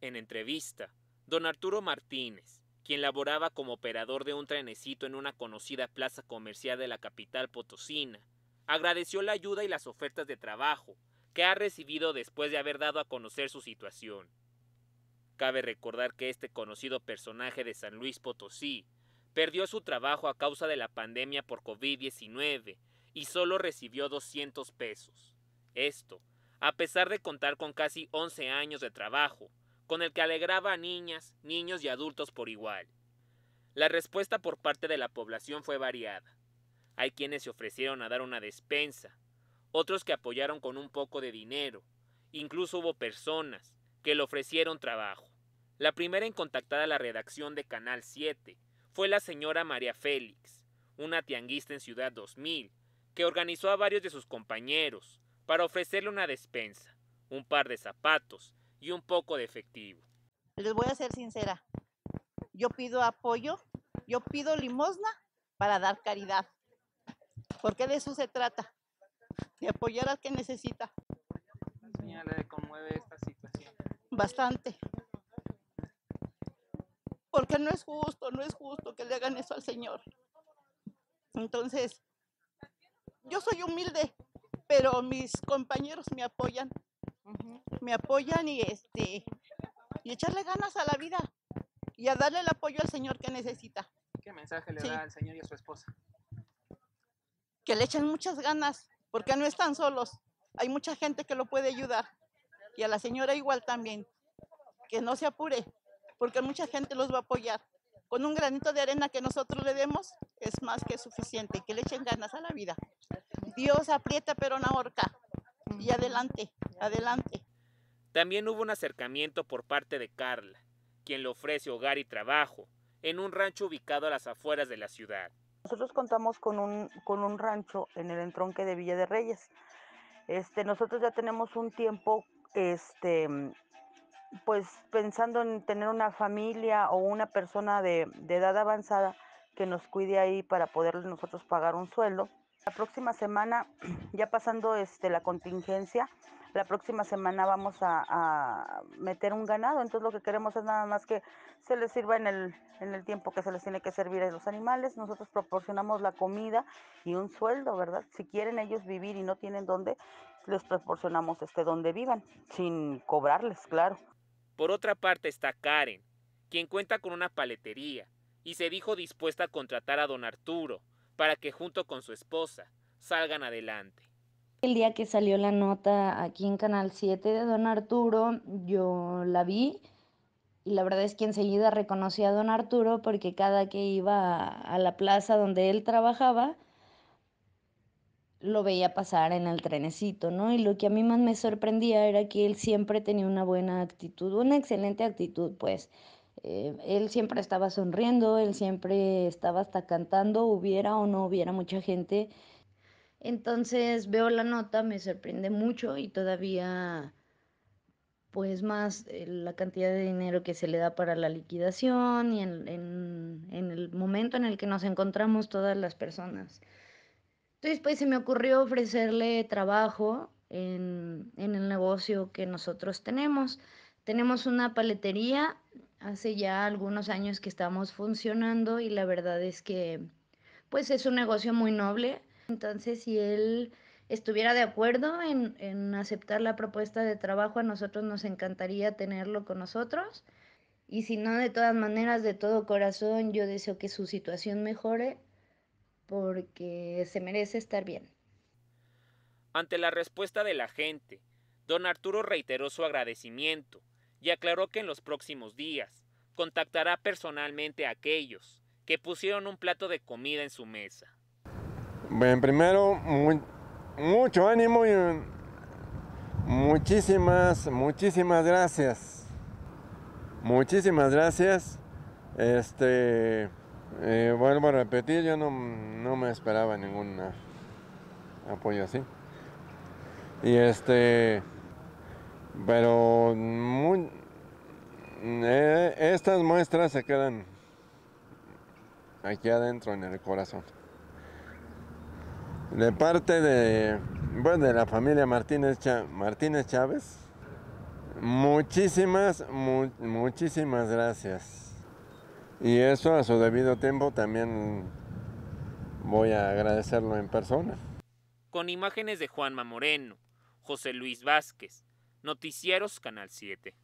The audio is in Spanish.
En entrevista, don Arturo Martínez, quien laboraba como operador de un trenecito en una conocida plaza comercial de la capital potosina, agradeció la ayuda y las ofertas de trabajo que ha recibido después de haber dado a conocer su situación. Cabe recordar que este conocido personaje de San Luis Potosí perdió su trabajo a causa de la pandemia por COVID-19 y solo recibió 200 pesos. Esto, a pesar de contar con casi 11 años de trabajo, con el que alegraba a niñas, niños y adultos por igual. La respuesta por parte de la población fue variada. Hay quienes se ofrecieron a dar una despensa, otros que apoyaron con un poco de dinero, incluso hubo personas que le ofrecieron trabajo. La primera en contactar a la redacción de Canal 7 fue la señora María Félix, una tianguista en Ciudad 2000, que organizó a varios de sus compañeros para ofrecerle una despensa, un par de zapatos y un poco de efectivo. Les voy a ser sincera, yo pido apoyo, yo pido limosna para dar caridad, porque de eso se trata, de apoyar al que necesita. Señora, le conmueve esta situación. Bastante. Porque no es justo, no es justo que le hagan eso al Señor. Entonces, yo soy humilde, pero mis compañeros me apoyan. Me apoyan y este y echarle ganas a la vida y a darle el apoyo al Señor que necesita. ¿Qué mensaje le Sí. da al señor y a su esposa? Que le echen muchas ganas, porque no están solos. Hay mucha gente que lo puede ayudar. Y a la señora igual también. Que no se apure, porque mucha gente los va a apoyar. Con un granito de arena que nosotros le demos es más que suficiente. Que le echen ganas a la vida. Dios aprieta pero no ahorca. Y adelante, adelante. También hubo un acercamiento por parte de Carla, quien le ofrece hogar y trabajo en un rancho ubicado a las afueras de la ciudad. Nosotros contamos con un, con un rancho en el entronque de Villa de Reyes. Este, nosotros ya tenemos un tiempo, este, pues pensando en tener una familia o una persona de, de edad avanzada que nos cuide ahí para poder nosotros pagar un sueldo. La próxima semana, ya pasando este, la contingencia, la próxima semana vamos a, meter un ganado, entonces lo que queremos es nada más que se les sirva en el, en el tiempo que se les tiene que servir a los animales. Nosotros proporcionamos la comida y un sueldo, ¿verdad? Si quieren ellos vivir y no tienen dónde, les proporcionamos este donde vivan, sin cobrarles, claro. Por otra parte está Karen, quien cuenta con una paletería y se dijo dispuesta a contratar a don Arturo para que junto con su esposa salgan adelante. El día que salió la nota aquí en Canal 7 de Don Arturo, yo la vi y la verdad es que enseguida reconocí a Don Arturo porque cada que iba a, la plaza donde él trabajaba, lo veía pasar en el trenecito, ¿no? Y lo que a mí más me sorprendía era que él siempre tenía una buena actitud, una excelente actitud, pues. Eh, él siempre estaba sonriendo, él siempre estaba hasta cantando, hubiera o no hubiera mucha gente. Entonces veo la nota, me sorprende mucho y todavía pues más eh, la cantidad de dinero que se le da para la liquidación y en, en, en el momento en el que nos encontramos todas las personas. Entonces pues se me ocurrió ofrecerle trabajo en, en el negocio que nosotros tenemos. Tenemos una paletería, hace ya algunos años que estamos funcionando y la verdad es que pues es un negocio muy noble. Entonces, si él estuviera de acuerdo en, aceptar la propuesta de trabajo, a nosotros nos encantaría tenerlo con nosotros. Y si no, de todas maneras, de todo corazón, yo deseo que su situación mejore porque se merece estar bien. Ante la respuesta de la gente, don Arturo reiteró su agradecimiento y aclaró que en los próximos días contactará personalmente a aquellos que pusieron un plato de comida en su mesa. Bueno, primero, mucho ánimo y muchísimas, muchísimas gracias. Muchísimas gracias. Este, eh, vuelvo a repetir, yo no, no me esperaba ningún apoyo así. Y este, pero eh, estas muestras se quedan aquí adentro en el corazón. De parte de, bueno, de la familia Martínez, Martínez Chávez, Muchísimas, mu- muchísimas gracias. Y eso a su debido tiempo también voy a agradecerlo en persona. Con imágenes de Juanma Moreno, José Luis Vázquez, Noticieros Canal 7.